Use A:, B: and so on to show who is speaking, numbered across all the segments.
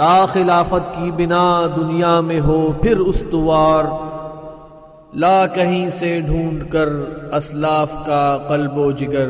A: ता खिलाफत की बिना दुनिया में हो फिर उस्तवार ला कहीं से ढूंढ कर असलाफ का कल्बो जिगर।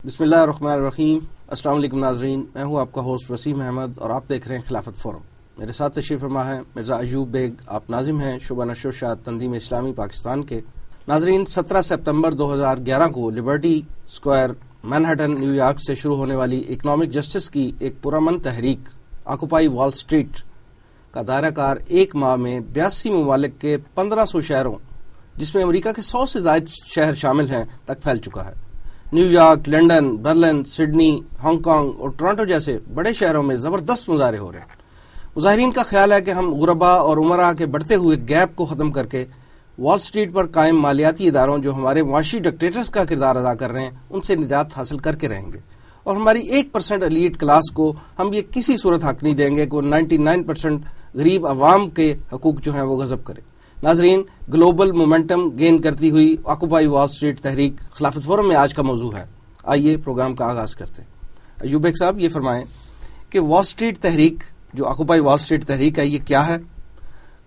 B: बिस्मिल्लाहिर्रहमानिर्रहीम अस्सलाम वालेकुम नाजरीन। मैं हूँ आपका होस्ट वसीम अहमद और आप देख रहे हैं खिलाफत फोरम। मेरे साथ तशरीफ़ फरमा है मिर्ज़ा अयूब बेग। आप नाजिम हैं शुबा नशर शाह तंजीम इस्लामी पाकिस्तान के। नाजरीन 17 सितंबर 2011 को लिबर्टी स्क्वायर मैनहटन, न्यूयॉर्क से शुरू होने वाली इकोनॉमिक जस्टिस की एक पुरमन तहरीक ऑकुपाई वॉल स्ट्रीट का दायरा कार एक माह में बयासी ममालिक के 1500 शहरों, जिसमें अमेरिका के 100 से ज़्यादा शहर शामिल हैं, तक फैल चुका है। New York London, Berlin, Sydney, Hong Kong और टोरंटो जैसे बड़े शहरों में ज़बरदस्त मुजाहरे हो रहे हैं। मुजाहरीन का ख्याल है कि हम गुरबा और उमरा के बढ़ते हुए गैप को ख़त्म करके वॉल स्ट्रीट पर कायम मालियाती इदारों जो हमारे मुआशी डिक्टेटर्स का किरदार अदा कर रहे हैं, उनसे निजात हासिल करके रहेंगे। और हमारी एक परसेंट अलीट क्लास को हम ये किसी सूरत हक नहीं देंगे कि वो नाइन्टी नाइन परसेंट गरीब आवाम के हकूक जो हैं वो गजब करें। नाजरीन ग्लोबल मोमेंटम गेन करती हुई ऑक्यूपाई वॉल स्ट्रीट तहरीक खिलाफत फोरम में आज का मौजू है। आइए प्रोग्राम का आगाज़ करते हैं। अयूबेक साहब, ये फरमाएँ कि वॉल स्ट्रीट तहरीक, जो ऑक्यूपाई वॉल स्ट्रीट तहरीक है, ये क्या है?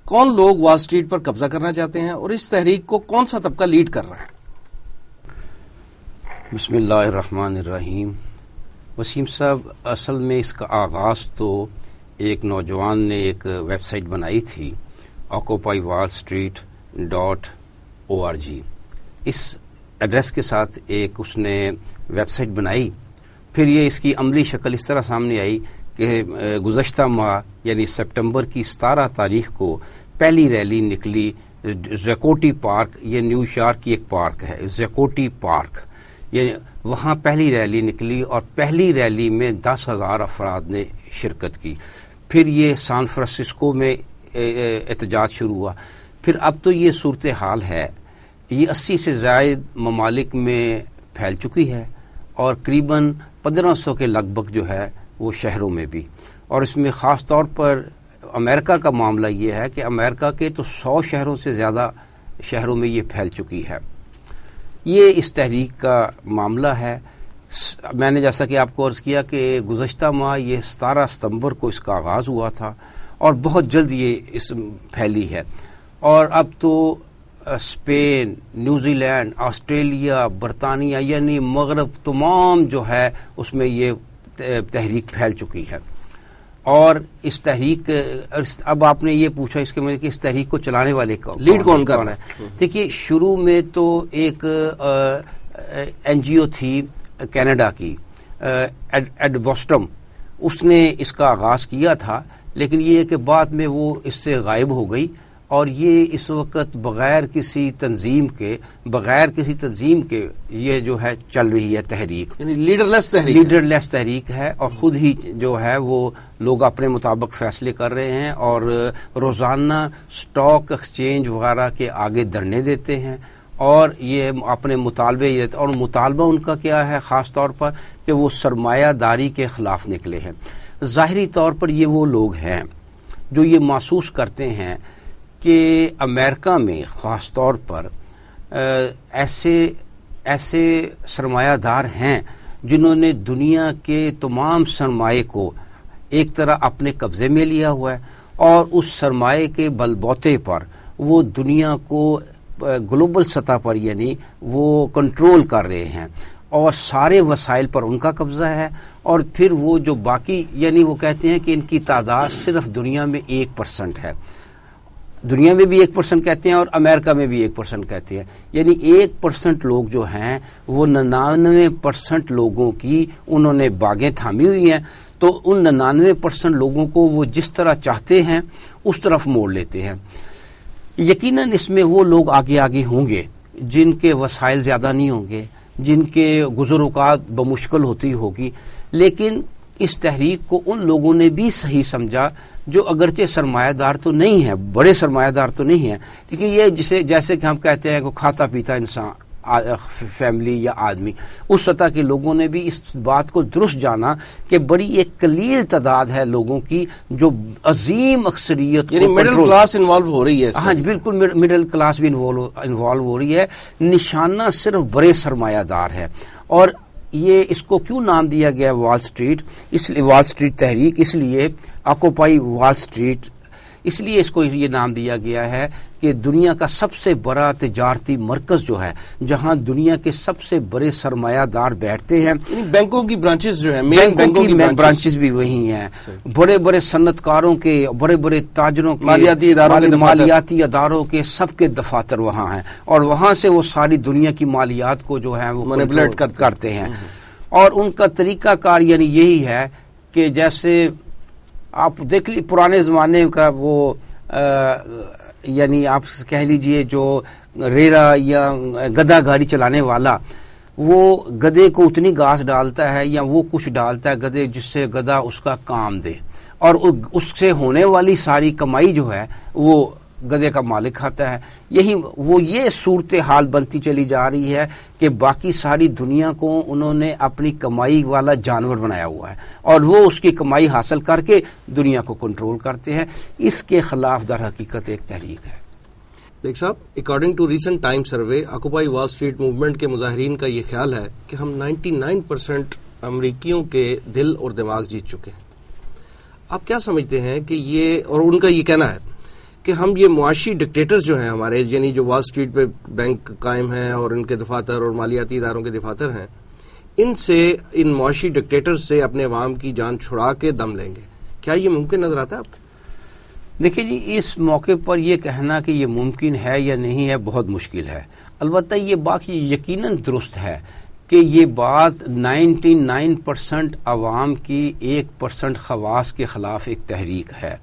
B: कौन लोग वॉल स्ट्रीट पर कब्जा करना चाहते हैं और इस तहरीक को कौन सा तबका लीड कर रहा है?
C: बिस्मिल्लाहिर्रहमानिर्रहीम। वसीम साहब, असल में इसका आगाज़ तो एक नौजवान ने एक वेबसाइट बनाई थी Occupy Wall Street dot O R G इस एड्रेस के साथ एक उसने वेबसाइट बनाई, फिर ये इसकी अमली शक्ल इस तरह सामने आई कि गुजशत माह, यानी सितंबर की सतारह तारीख को पहली रैली निकली जैकोटी पार्क, ये न्यू शार्क की एक पार्क है, जैकोटी पार्क। ये वहाँ पहली रैली निकली और पहली रैली में दस हज़ार अफराद ने शिरकत की। फिर ये सान फ्रांसिस्को में एहतजाज शुरू हुआ। फिर अब तो ये सूरत हाल है। ये अस्सी से जायद ममालिक में फैल चुकी है और करीबन पंद्रह सौ के लगभग जो है वो शहरों में भी। और इसमें ख़ास तौर पर अमेरिका का मामला ये है कि अमेरिका के तो सौ शहरों से ज़्यादा शहरों में ये फैल चुकी है। ये इस तहरीक का मामला है। मैंने जैसा कि आपको अर्ज़ किया कि गुजशत माह ये सतारह सितंबर को इसका आगाज़ हुआ था और बहुत जल्द ये इस फैली है। और अब तो स्पेन, न्यूजीलैंड, ऑस्ट्रेलिया, बरतानिया यानी मगरब तमाम जो है उसमें ये तहरीक फैल चुकी है। और इस तहरीक अब आपने ये पूछा इसके में कि इस तहरीक को चलाने वाले
B: कौन लीड कौन कर रहा
C: है? देखिए शुरू में तो एक एनजीओ थी कनाडा की एड, एडबोस्टम उसने इसका आगाज़ किया था लेकिन ये कि बाद में वो इससे गायब हो गई। और ये इस वक्त बगैर किसी तंजीम के बगैर किसी तंजीम के ये जो है चल रही है तहरीक।
B: लीडरलेस तहरीक
C: लीडरलेस तहरीक है और खुद ही जो है वो लोग अपने मुताबिक फैसले कर रहे हैं और रोज़ाना स्टॉक एक्सचेंज वगैरह के आगे धरने देते हैं और ये अपने मुतालबे ये और मुतालबा उनका क्या है? ख़ास तौर पर कि वो सरमायादारी के खिलाफ निकले हैं। ज़ाहरी तौर पर ये वो लोग हैं जो ये महसूस करते हैं कि अमेरिका में ख़ास तौर पर ऐसे ऐसे सरमायादार हैं जिन्होंने दुनिया के तमाम सरमाए को एक तरह अपने कब्जे में लिया हुआ है और उस सरमाए के बलबोते पर वो दुनिया को ग्लोबल सतह पर यानी वो कंट्रोल कर रहे हैं और सारे वसाइल पर उनका कब्जा है और फिर वो जो बाकी, यानी वो कहते हैं कि इनकी तादाद सिर्फ़ दुनिया में एक परसेंट है। दुनिया में भी एक परसेंट कहते हैं और अमेरिका में भी एक परसेंट कहते हैं। यानी एक परसेंट लोग जो हैं, वो निन्यानवे परसेंट लोगों की उन्होंने बागें थामी हुई हैं। तो उन निन्यानवे परसेंट लोगों को वो जिस तरह चाहते हैं, उस तरफ़ मोड़ लेते हैं। यकीनन इसमें वो लोग आगे आगे होंगे, जिनके वसाइल ज़्यादा नहीं होंगे, जिनके गुजरकात बमुश्किल होती होगी। लेकिन इस तहरीक को उन लोगों ने भी सही समझा जो अगरचे सरमायादार तो नहीं है बड़े सरमायादार तो नहीं है लेकिन ये जिसे जैसे कि हम कहते हैं कि खाता पीता इंसान फैमिली या आदमी उस सतह के लोगों ने भी इस बात को दुरुस्त जाना कि बड़ी एक कलील तादाद है लोगों की जो अजीम अक्सरियत
B: मिडिल क्लास इन्वॉल्व हो रही है
C: हाँ बिल्कुल मिडिल क्लास भी इन्वॉल्व इन्वॉल्व हो रही है। निशाना सिर्फ़ बड़े सरमायादार है। और ये इसको क्यों नाम दिया गया वॉल स्ट्रीट? इसलिए वॉल स्ट्रीट तहरीक, इसलिए ऑक्यूपाई वॉल स्ट्रीट इसलिए इसको ये नाम दिया गया है कि दुनिया का सबसे बड़ा तजारती मरकज जो है जहाँ दुनिया के सबसे बड़े सरमायादार बैठते हैं।
B: बैंकों की ब्रांचेस जो है
C: मेन बैंकों की ब्रांचेस भी वही हैं। बड़े बड़े सन्नतकारों के बड़े बड़े ताजरों के
B: मालियाती इदारों के
C: मालियाती इदारों के सबके दफातर वहाँ हैं। और वहाँ से वो सारी दुनिया की मालियात को जो है वो
B: मैनिपुलेट
C: करते हैं। और उनका तरीकाकार यानी यही है कि जैसे आप देख ली, पुराने जमाने का वो यानी आप कह लीजिए जो रेरा या गधा गाड़ी चलाने वाला, वो गधे को उतनी घास डालता है या वो कुछ डालता है गधे जिससे गधा उसका काम दे। और उससे होने वाली सारी कमाई जो है, वो गधे का मालिक खाता है। यही वो ये सूरत हाल बनती चली जा रही है कि बाकी सारी दुनिया को उन्होंने अपनी कमाई वाला जानवर बनाया हुआ है और वो उसकी कमाई हासिल करके दुनिया को कंट्रोल करते हैं। इसके खिलाफ दर हकीकत एक तहरीक है।
B: देख साहब according to recent Time survey occupy Wall Street movement के मुजाहरीन का ये ख्याल है कि हम 99 परसेंट अमरीकियों के दिल और दिमाग जीत चुके हैं। आप क्या समझते हैं कि ये और उनका ये कहना है कि हम ये मुआशी डिक्टेटर्स जो हैं हमारे, यानी जो वॉल स्ट्रीट पे बैंक कायम हैं और इनके दफातर और मालियाती इदारों के दफातर हैं, इनसे, इन मुआशी डिक्टेटर्स से अपने अवाम की जान छुड़ा के दम लेंगे। क्या ये मुमकिन नज़र आता है आपको?
C: देखिए जी, इस मौके पर यह कहना कि ये मुमकिन है या नहीं है बहुत मुश्किल है। अलबत् ये बात यकीनन दुरुस्त है कि ये बात 99 परसेंट आवाम की एक परसेंट खवास के खिलाफ एक तहरीक है।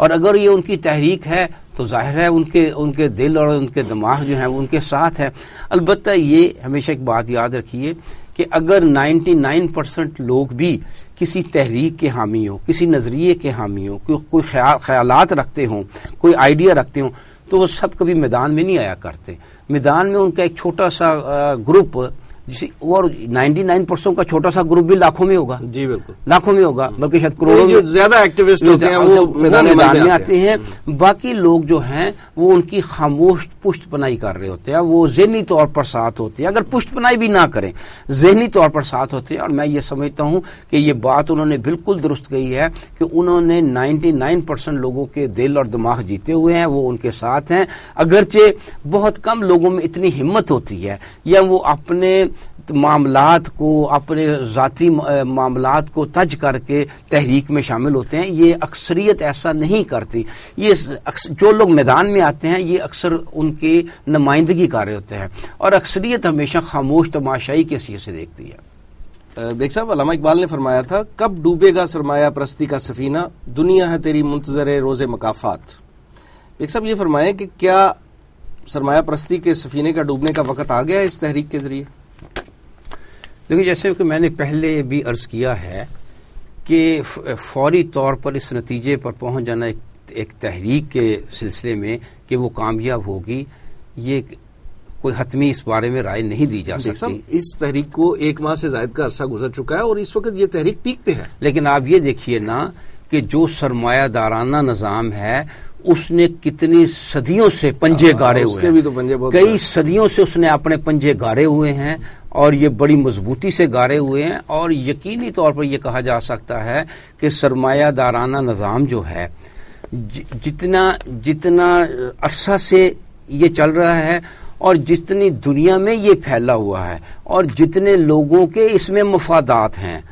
C: और अगर ये उनकी तहरीक है तो ज़ाहिर है उनके उनके दिल और उनके दिमाग जो है उनके साथ है। अलबत् ये हमेशा एक बात याद रखिए कि अगर 99 परसेंट लोग भी किसी तहरीक के हामी हो किसी नज़रिए के हामी हो को, कोई ख्यालात रखते हों कोई आइडिया रखते हों तो वो सब कभी मैदान में नहीं आया करते। मैदान में उनका एक छोटा सा ग्रुप और 99 परसेंट का छोटा सा ग्रुप भी लाखों में होगा।
B: जी बिल्कुल।
C: लाखों में होगा बल्कि शायद करोड़ों
B: में। ज़्यादा एक्टिविस्ट होते हैं वो मैदान में,
C: में आते हैं। बाकी लोग जो हैं वो उनकी खामोश पुष्ट बनाई कर रहे होते हैं वो जहनी तौर पर साथ होते हैं। अगर पुष्ट बनाई भी ना करें जहनी तौर पर साथ होते हैं और मैं ये समझता हूँ कि ये बात उन्होंने बिल्कुल दुरुस्त कही है कि उन्होंने 99 परसेंट लोगों के दिल और दिमाग जीते हुए हैं वो उनके साथ हैं। अगरचे बहुत कम लोगों में इतनी हिम्मत होती है या वो अपने मामलात को, अपने ज़ाती मामलात को तज करके तहरीक में शामिल होते हैं, ये अक्सरियत ऐसा नहीं करती। ये जो लोग मैदान में आते हैं, ये अक्सर उनके नुमाइंदगी कर रहे होते हैं। और अक्सरियत हमेशा खामोश, तमाशाई के सीए से देखती है।
B: बेग साहब, अलामा इकबाल ने फरमाया था, कब डूबेगा सरमाया प्रस्ती का सफीना? दुनिया है तेरी मुंतजर रोज़ मकाफात। बेग साहब, ये फरमाए कि क्या सरमाया प्रस्ती के सफीने का डूबने का वक्त आ गया इस तहरीक के ज़रिए?
C: देखिए जैसे कि मैंने पहले भी अर्ज़ किया है कि फौरी तौर पर इस नतीजे पर पहुँच जाना एक, एक तहरीक के सिलसिले में कि वो कामयाब होगी ये कोई हतमी इस बारे में राय नहीं दी जा सकती।
B: इस तहरीक को एक माह से जायद का अरसा गुजर चुका है और इस वक्त ये तहरीक पीक पे है।
C: लेकिन आप ये देखिए ना कि जो सरमायादाराना निज़ाम है उसने कितनी सदियों से पंजे हाँ, गाड़े हुए
B: भी तो पंजे
C: कई सदियों से उसने अपने पंजे गाड़े हुए हैं और ये बड़ी मजबूती से गारे हुए हैं और यकीनी तौर पर यह कहा जा सकता है कि सरमायादाराना निज़ाम जो है जितना जितना अरसा से ये चल रहा है और जितनी दुनिया में ये फैला हुआ है और जितने लोगों के इसमें मफादात हैं,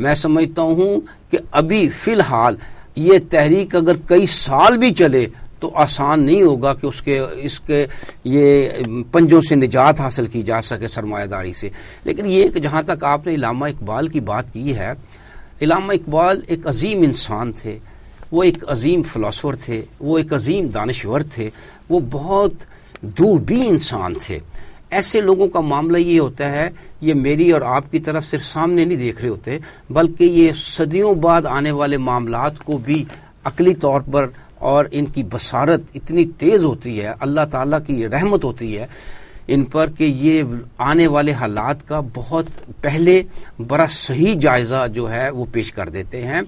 C: मैं समझता हूँ कि अभी फ़िलहाल ये तहरीक अगर कई साल भी चले तो आसान नहीं होगा कि उसके, इसके, ये पंजों से निजात हासिल की जा सके सरमायादारी से। लेकिन ये कि जहाँ तक आपने इलामा इकबाल की बात की है, इलामा इकबाल एक अजीम इंसान थे, वो एक अजीम फ़िलासफ़र थे, वो एक अजीम दानश्वर थे, वो बहुत दूरबी इंसान थे। ऐसे लोगों का मामला ये होता है, ये मेरी और आपकी तरफ़ सिर्फ़ सामने नहीं देख रहे होते, बल्कि ये सदियों बाद आने वाले मामलात को भी अकली तौर पर और इनकी बसारत इतनी तेज होती है, अल्लाह ताला की रहमत होती है, इन पर कि ये आने वाले हालात का बहुत पहले बड़ा सही जायजा जो है वो पेश कर देते हैं।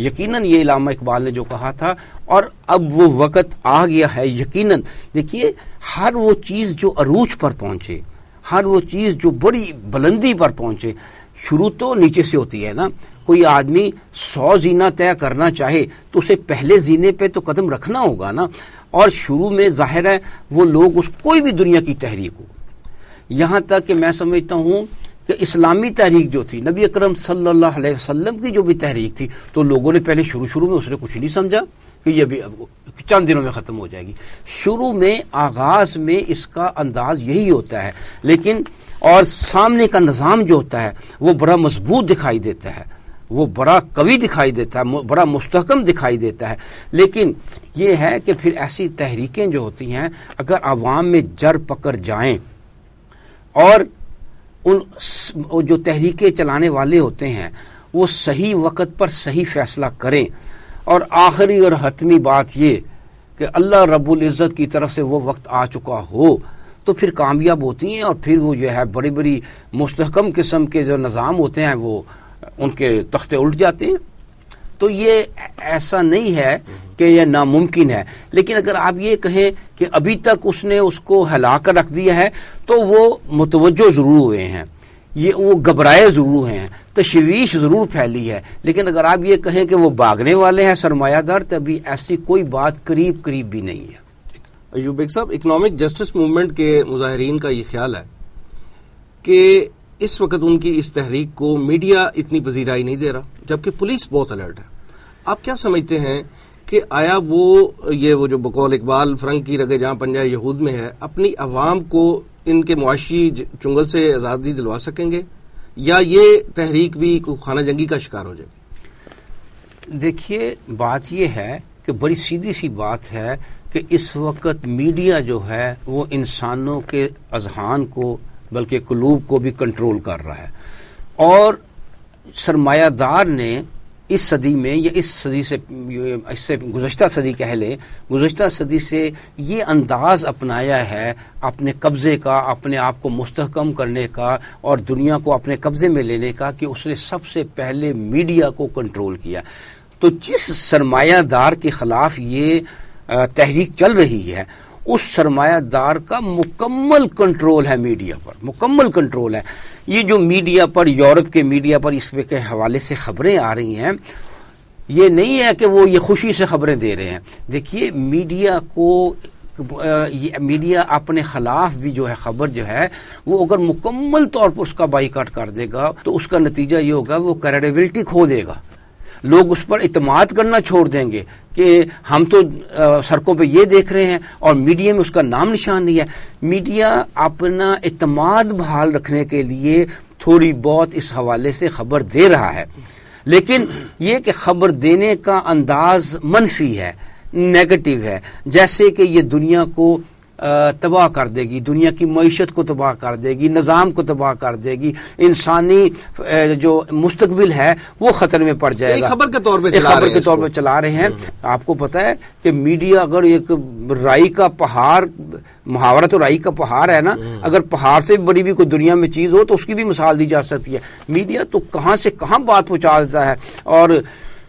C: यकीनन ये इलामा इकबाल ने जो कहा था, और अब वो वक़्त आ गया है यकीनन। देखिए, हर वो चीज़ जो अरूज पर पहुँचे, हर वो चीज़ जो बड़ी बुलंदी पर पहुँचे शुरू तो नीचे से होती है ना। कोई आदमी सौ जीना तय करना चाहे तो उसे पहले जीने पे तो कदम रखना होगा ना। और शुरू में ज़ाहिर है, वो लोग उस कोई भी दुनिया की तहरीक हो। यहाँ तक कि मैं समझता हूँ कि इस्लामी तहरीक जो थी, नबी अकरम सल्लल्लाहु अलैहि वसल्लम की जो भी तहरीक थी तो लोगों ने पहले शुरू शुरू में उसने कुछ नहीं समझा कि ये भी चंद दिनों में खत्म हो जाएगी। शुरू में, आगाज़ में इसका अंदाज यही होता है। लेकिन और सामने का निज़ाम जो होता है, वो बड़ा मज़बूत दिखाई देता है। वो बड़ा कवि दिखाई देता है बड़ा मुस्तकम दिखाई देता है। लेकिन ये है कि फिर ऐसी तहरीकें जो होती हैं, अगर आवाम में जर पकड़ जाएँ, और उन जो तहरीकें चलाने वाले होते हैं, वो सही वक्त पर सही फैसला करें। और आखिरी और हतमी बात ये कि अल्लाह रब्बुल इज़्ज़त की तरफ़ से वो वक्त आ चुका हो तो फिर कामयाब होती हैं और फिर वो जो है बड़ी बड़ी मुस्तकम किस्म के जो निज़ाम होते हैं वो उनके तख्ते उल्ट जाते हैं। तो ये ऐसा नहीं है कि यह नामुमकिन है। लेकिन अगर आप ये कहें कि अभी तक उसने उसको हिला कर रख दिया है तो वो मुतवजो ज़रूर हुए हैं। ये वो घबराए ज़रूर हुए हैं। तशवीश ज़रूर फैली है। लेकिन अगर आप ये कहें कि वो भागने वाले हैं, सरमायादार, तभी ऐसी कोई बात करीब करीब भी नहीं है।
B: अयूब साहब, इकोनॉमिक जस्टिस मूवमेंट के मुजाहरीन का ये ख्याल है कि इस वक्त उनकी इस तहरीक को मीडिया इतनी पजीराई नहीं दे रहा, जबकि पुलिस बहुत अलर्ट है। आप क्या समझते हैं कि आया वो, ये वो जो बकौल इकबाल, फ्रंक की रगे जहाँ पंजा यहूद में है, अपनी आवाम को इनके मुआशी चुंगल से आज़ादी दिलवा सकेंगे? या ये तहरीक भी खाना जंगी का शिकार हो जाएगी?
C: देखिए, बात यह है कि बड़ी सीधी सी बात है कि इस वक्त मीडिया जो है, वो इंसानों के अजहान को, बल्कि कलूब को भी कंट्रोल कर रहा है। और सरमायादार ने इस सदी में, या इस सदी से इससे गुजशत सदी कह लें, गुजशत सदी से ये अंदाज अपनाया है अपने कब्जे का, अपने आप को मुस्तकम करने का, और दुनिया को अपने कब्जे में लेने का, कि उसने सबसे पहले मीडिया को कंट्रोल किया। तो जिस सरमायादार के खिलाफ ये तहरीक चल रही है, उस सरमायादार का मुकम्मल कंट्रोल है मीडिया पर, मुकम्मल कंट्रोल है। ये जो मीडिया पर, यूरोप के मीडिया पर इस के हवाले से खबरें आ रही हैं, ये नहीं है कि वो ये खुशी से खबरें दे रहे हैं। देखिए, मीडिया को ये मीडिया अपने खिलाफ भी जो है खबर जो है, वो अगर मुकम्मल तौर पर उसका बाइकाट कर देगा तो उसका नतीजा ये होगा, वो क्रेडिबिलिटी खो देगा। लोग उस पर इतमाद करना छोड़ देंगे कि हम तो सड़कों पे ये देख रहे हैं और मीडिया में उसका नाम निशान नहीं है। मीडिया अपना इतमाद बहाल रखने के लिए थोड़ी बहुत इस हवाले से खबर दे रहा है। लेकिन ये कि खबर देने का अंदाज मनफी है नेगेटिव है। जैसे कि ये दुनिया को तबाह कर देगी दुनिया की मीशत को तबाह कर देगी निज़ाम को तबाह कर देगी इंसानी जो मुस्तबिल है वो खतरे में पड़ जाएगा।
B: खबर के तौर पर
C: खबर के तौर पर चला रहे हैं। हम्म। आपको पता है कि मीडिया अगर एक राई का पहाड़ मुहावरा तो राई का पहाड़ है ना हम्म। अगर पहाड़ से बड़ी भी कोई दुनिया में चीज़ हो तो उसकी भी मिसाल दी जा सकती है। मीडिया तो कहाँ से कहाँ बात पहुँचा देता है? और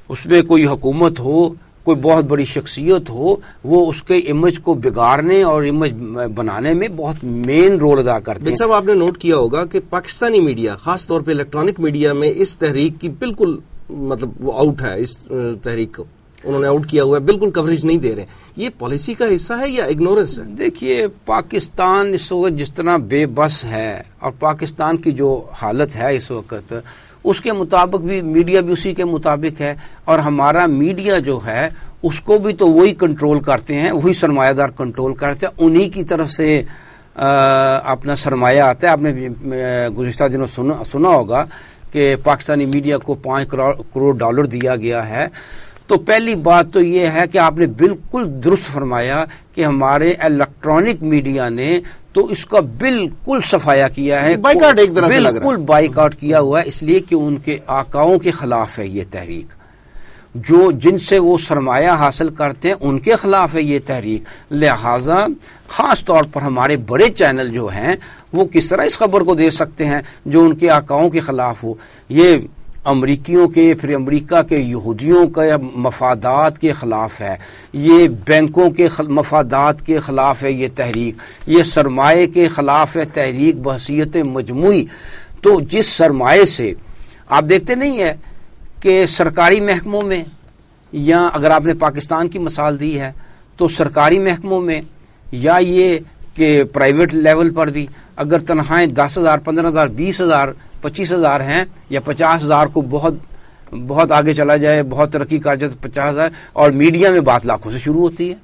C: उसमें कोई हुकूमत हो कोई बहुत बड़ी शख्सियत हो वो उसके इमेज को बिगाड़ने और इमेज बनाने में बहुत मेन रोल अदा करते हैं।
B: साहब आपने नोट किया होगा कि पाकिस्तानी मीडिया खास तौर पे इलेक्ट्रॉनिक मीडिया में इस तहरीक की बिल्कुल मतलब वो आउट है इस तहरीक को। उन्होंने आउट किया हुआ है बिल्कुल कवरेज नहीं दे रहे ये पॉलिसी का हिस्सा है या इग्नोरेंस है?
C: देखिए पाकिस्तान इस वक्त जिस तरह बेबस है और पाकिस्तान की जो हालत है इस वक्त उसके मुताबिक भी मीडिया भी उसी के मुताबिक है। और हमारा मीडिया जो है उसको भी तो वही कंट्रोल करते हैं वही सरमायादार कंट्रोल करते हैं। उन्हीं की तरफ़ से आ, अपना सरमाया आता है। आपने गुजशत दिनों सुना, सुना होगा कि पाकिस्तानी मीडिया को पाँच करोड़ डॉलर दिया गया है। तो पहली बात तो ये है कि आपने बिल्कुल दुरुस्त फरमाया कि हमारे इलेक्ट्रॉनिक मीडिया ने तो इसका बिल्कुल सफाया किया है
B: बाइकाट एक तरह
C: से बिल्कुल बाइकाट किया हुआ है इसलिए कि उनके आकाओं के खिलाफ है ये तहरीक। जो जिनसे वो सरमाया हासिल करते हैं उनके खिलाफ है ये तहरीक। लिहाजा खास तौर पर हमारे बड़े चैनल जो हैं वो किस तरह इस खबर को दे सकते हैं जो उनके आकाओं के खिलाफ हो? ये अमरीकियों के, फिर अमरीका के यहूदियों का मफादात के ख़िलाफ़ है। ये बैंकों के मफादात के ख़िलाफ़ है ये तहरीक। ये सरमाए के ख़िलाफ़ है तहरीक बहसीत मजमू तो जिस सरमाए से, आप देखते नहीं है कि सरकारी महकमों में, या अगर आपने पाकिस्तान की मिसाल दी है तो सरकारी महकमों में, या ये कि प्राइवेट लेवल पर भी, अगर तनख्वाहें दस हज़ार, पंद्रह हज़ार, बीस हज़ार पच्चीस हज़ार हैं, या पचास हज़ार को बहुत बहुत आगे चला जाए, बहुत तरक्की कर जाए तो पचास हज़ार, और मीडिया में बात लाखों से शुरू होती है।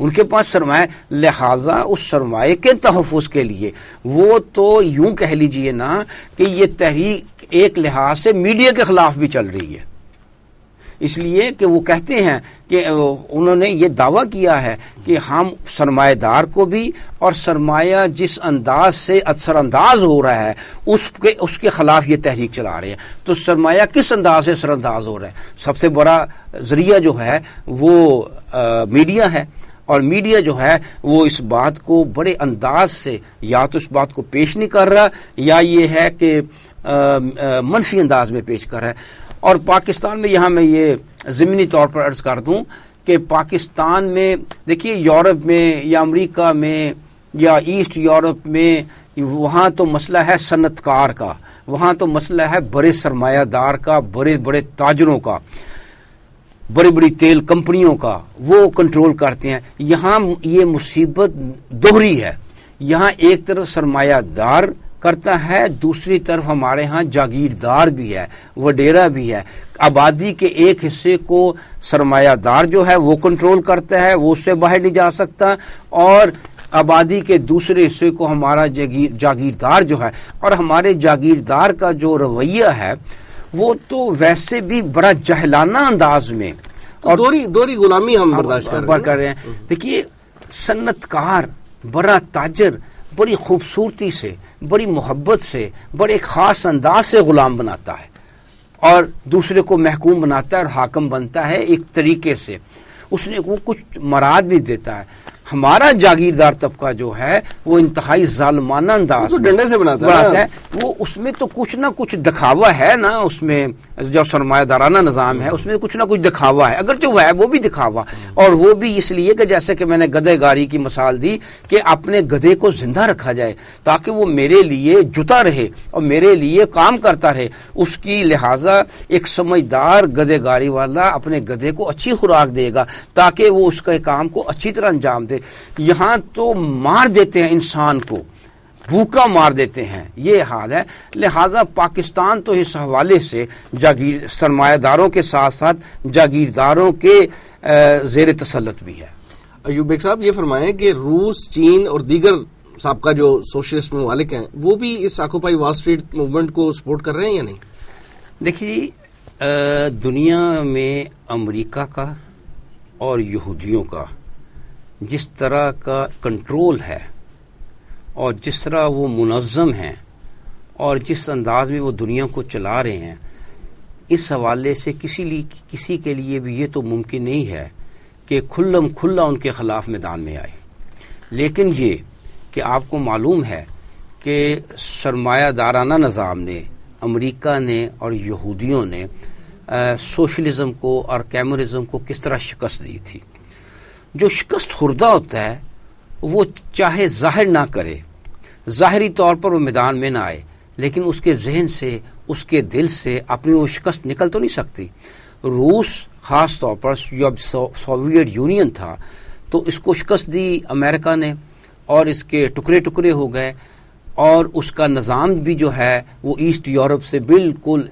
C: उनके पास सरमाए, लिहाजा उस सरमाए के तहफ़ के लिए, वो तो यूँ कह लीजिए ना कि ये तहरीक एक लिहाज से मीडिया के खिलाफ भी चल रही है। इसलिए कि वो कहते हैं कि उन्होंने ये दावा किया है कि हम सरमाएदार को भी और सरमाया जिस अंदाज से असरअंदाज हो रहा है उसके उसके खिलाफ ये तहरीक चला रहे हैं। तो सरमाया किस अंदाज से असरअंदाज हो रहा है? सबसे बड़ा ज़रिया जो है वो आ, मीडिया है। और मीडिया जो है वो इस बात को बड़े अंदाज से या तो इस बात को पेश नहीं कर रहा या ये है कि मनफी अंदाज में पेश कर रहा है। और पाकिस्तान में यहाँ मैं ये ज़मीनी तौर पर अर्ज़ कर दूँ कि पाकिस्तान में, देखिए, यूरोप में या अमेरिका में या ईस्ट यूरोप में वहाँ तो मसला है सनतकार का, वहाँ तो मसला है बड़े सरमायादार का, बड़े बड़े ताजरों का, बड़ी बड़ी तेल कंपनियों का, वो कंट्रोल करते हैं। यहाँ ये मुसीबत दोहरी है। यहाँ एक तरफ़ सरमायादार करता है दूसरी तरफ़ हमारे यहाँ जागीरदार भी है वडेरा भी है। आबादी के एक हिस्से को सरमायादार जो है वो कंट्रोल करता है वो उससे बाहर नहीं जा सकता और आबादी के दूसरे हिस्से को हमारा जागीर जागीरदार जो है और हमारे जागीरदार का जो रवैया है वो तो वैसे भी बड़ा जहलाना अंदाज में।
B: तो और दोरी दोरी गुलामी हम बर्दाश्त
C: कर रहे हैं। देखिए सन्नतकार बड़ा ताजर बड़ी खूबसूरती से बड़ी मोहब्बत से, बड़े खास अंदाज से गुलाम बनाता है। और दूसरे को महकूम बनाता है और हाकम बनता है एक तरीके से। उसने वो कुछ मराद भी देता है। हमारा जागीरदार तबका जो है वो इंतहाई जालमाना अंदाज
B: तो डंडे से बनाता, बनाता है।
C: वो उसमें तो कुछ ना कुछ दिखावा है ना उसमें जो सरमायादाराना निज़ाम है उसमें कुछ ना कुछ दिखावा है। अगर जो है वो भी दिखावा। और वो भी इसलिए कि जैसे कि मैंने गधे गाड़ी की मिसाल दी कि अपने गधे को ज़िंदा रखा जाए ताकि वो मेरे लिए जुता रहे और मेरे लिए काम करता रहे। उसकी लिहाजा एक समझदार गधे गाड़ी वाला अपने गधे को अच्छी खुराक देगा ताकि वो उसके काम को अच्छी तरह अंजाम दे। यहाँ तो मार देते हैं इंसान को भूखा मार देते हैं। ये हाल है। लिहाजा पाकिस्तान तो इस हवाले से जागीर सरमायादारों के साथ साथ जागीरदारों के जेर तसलत भी है।
B: अयूब बेग साहब ये फरमाएँ कि रूस चीन और दीगर सबका जो सोशलिस्ट ममालिक हैं वो भी इस आकोपाई वॉल स्ट्रीट मूवमेंट को सपोर्ट कर रहे हैं या नहीं?
C: देखिए दुनिया में अमेरिका का और यहूदियों का जिस तरह का कंट्रोल है और जिस तरह वो मुनज़म हैं और जिस अंदाज में वो दुनिया को चला रहे हैं, इस हवाले से किसी लिए किसी के लिए भी ये तो मुमकिन नहीं है कि खुल्लम खुल्ला उनके खिलाफ मैदान में आए। लेकिन ये कि आपको मालूम है कि सरमायादाराना निज़ाम ने, अमेरिका ने और यहूदियों ने सोशलिज्म को और कैमरिज्म को किस तरह शिकस्त दी थी। जो शिकस्त खुर्दा होता है, वो चाहे ज़ाहिर ना करे। ज़ाहरी तौर पर वो मैदान में ना आए, लेकिन उसके जहन से, उसके दिल से अपनी वो शिकस्त निकल तो नहीं सकती। रूस, खास तौर पर जब सोवियत यूनियन था तो इसको शिकस्त दी अमेरिका ने, और इसके टुकड़े टुकड़े हो गए, और उसका निज़ाम भी जो है, वो ईस्ट यूरोप से बिल्कुल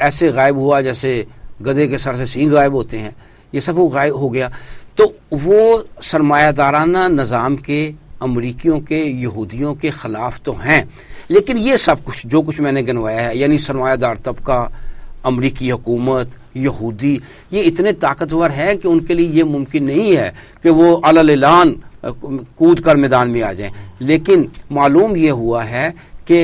C: ऐसे गायब हुआ जैसे गधे के सर से सींग गायब होते हैं। ये सब वो गायब हो गया। तो वो सरमायादाराना निज़ाम के, अमरीकियों के, यहूदियों के खिलाफ तो हैं। लेकिन ये सब कुछ, जो कुछ मैंने गिनवाया है, यानी सरमायादार तबका, अमरीकी हुकूमत, यहूदी, ये इतने ताकतवर हैं कि उनके लिए ये मुमकिन नहीं है कि वो अलान कूद कर मैदान में आ जाएँ। लेकिन मालूम ये हुआ है कि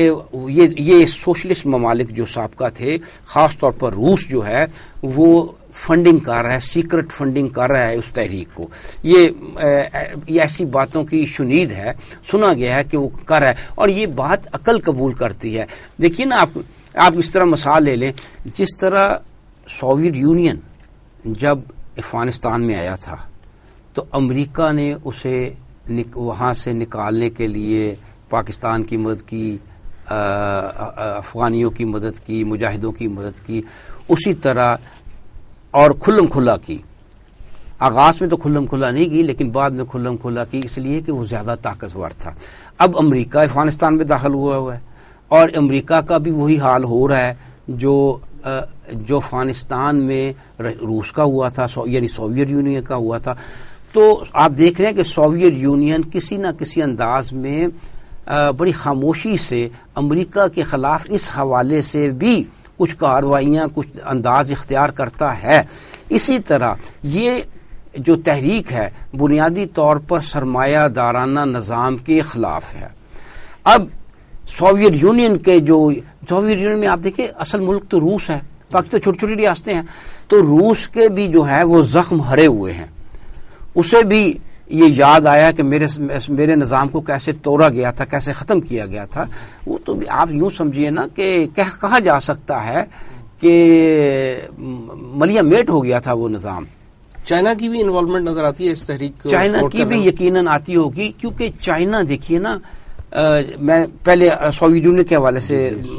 C: ये ये सोशलिस्ट ममालिक जो सबका थे ख़ास तौर पर रूस जो है, वो फंडिंग कर रहा है सीक्रेट फंडिंग कर रहा है उस तहरीक को। ये, ऐसी बातों की शुनीद है सुना गया है कि वो कर रहा है। और ये बात अकल कबूल करती है। देखिए ना आप आप इस तरह मसाल ले लें जिस तरह सोवियत यूनियन जब अफ़गानिस्तान में आया था तो अमेरिका ने उसे वहाँ से निकालने के लिए पाकिस्तान की मदद की अफगानियों की मदद की मुजाहिदों की मदद की उसी तरह और खुल्लम खुला की। आगाज़ में तो खुल्लम खुला नहीं की, लेकिन बाद में खुल्लम खुला की, इसलिए कि वो ज़्यादा ताकतवर था। अब अमेरिका, अफ़गानिस्तान में दाखिल हुआ हुआ है। और अमेरिका का भी वही हाल हो रहा है, जो जो अफ़गानिस्तान में रूस का हुआ था यानी सोवियत यूनियन का हुआ था। तो आप देख रहे हैं कि सोवियत यूनियन किसी न किसी अंदाज में बड़ी खामोशी से अमेरिका के खिलाफ इस हवाले से भी कुछ कार्रवाइयाँ, कुछ अंदाज इख्तियार करता है। इसी तरह ये जो तहरीक है, बुनियादी तौर पर सरमाया दाराना निज़ाम के खिलाफ है। अब सोवियत यूनियन के जो, सोवियत यूनियन में आप देखिए, असल मुल्क तो रूस है, बाकी तो छोटी छोटी रियासतें हैं। तो रूस के भी जो है, वो जख्म हरे हुए हैं। उसे भी ये याद आया कि मेरे मेरे निज़ाम को कैसे तोड़ा गया था कैसे ख़त्म किया गया था वो तो आप यूँ समझिए ना कि कह कहा जा सकता है कि मलिया मेट हो गया था वो निज़ाम।
B: चाइना की भी इन्वॉल्वमेंट नज़र आती है इस तहरीक
C: चाइना की भी यकीनन आती होगी क्योंकि चाइना देखिए ना आ, मैं पहले सोवियत यूनियन के हवाले से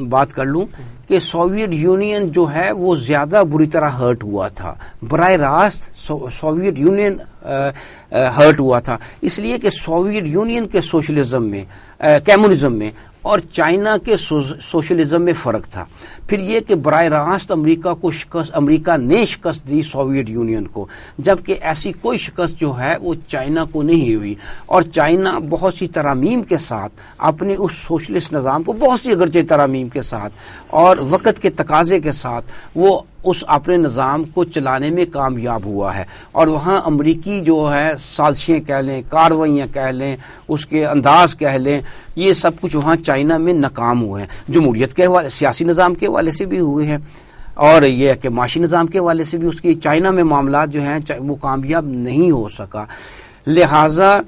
C: बात कर लूँ कि सोवियत यूनियन जो है, वो ज़्यादा बुरी तरह हर्ट हुआ था। बर रास्त सोवियत यूनियन हर्ट हुआ था। इसलिए कि सोवियत यूनियन के सोशलिज्म में कम्युनिज्म में और चाइना के सोशलिज्म में फ़र्क था। फिर यह कि बर रास्त अमरीका को शिकस्त, अमरीका ने शिकस्त दी सोवियत यूनियन को, जबकि ऐसी कोई शिकस्त जो है, वो चाइना को नहीं हुई। और चाइना बहुत सी तरामीम के साथ, अपने उस सोशलिस्ट निज़ाम को बहुत सी अगरचे तरामीम के साथ, और वक़्त के तकाजे के साथ, वो उस अपने निज़ाम को चलाने में कामयाब हुआ है। और वहाँ अमरीकी जो है, साजिशें कह लें, कार्रवाइयाँ कह लें, उसके अंदाज कह लें, ये सब कुछ वहाँ चाइना में नाकाम हुए हैं। जमहूरियत के हवाले, सियासी निज़ाम के हवाले से भी हुए हैं। और ये कि माशी निज़ाम के हवाले से भी उसकी चाइना में मामला जो हैं वो कामयाब नहीं हो सका। लिहाजा